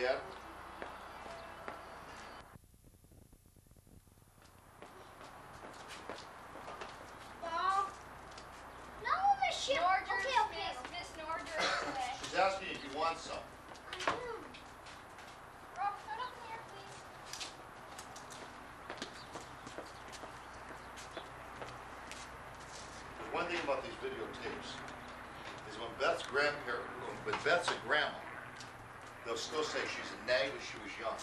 Dad? No. No, Michelle. Norders, Okay, okay. Miss, Miss She's asking if you want some. Rob, put up here, please. There's one thing about these videotapes, is when Beth's grandparent, when Beth's a grandma, they'll still say she's a nag when she was young.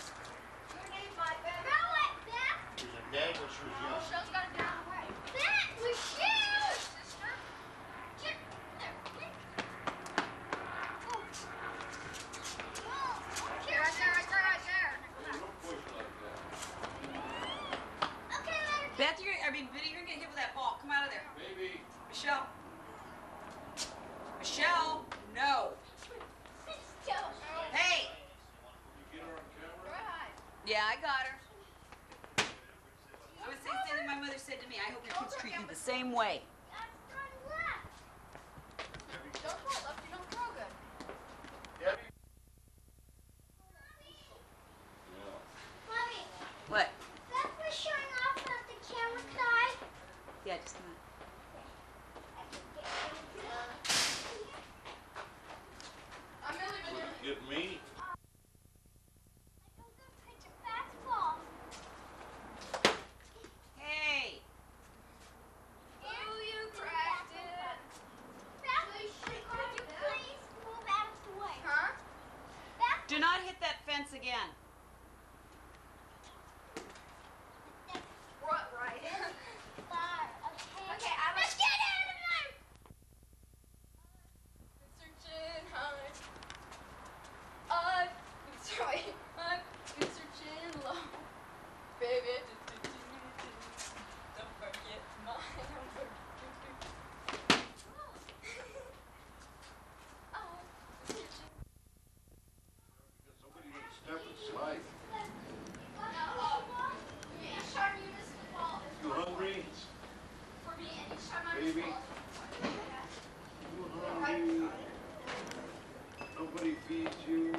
Your name, my bed. Throw it, Beth. She was a nag when she was young. Michelle's got it down the way. Beth, Michelle. Sister. Get there. Get. Here, right there, right there. Okay. Beth, you're, I mean, Vinny, you're gonna get hit with that ball. Come out of there. Baby. Michelle. Michelle, no. Michelle. Hey. You get her on camera? Go ahead. Yeah, I got her. I would say something my mother said to me. I hope your kids treat you the same way. Fence again. baby. Nobody feeds you.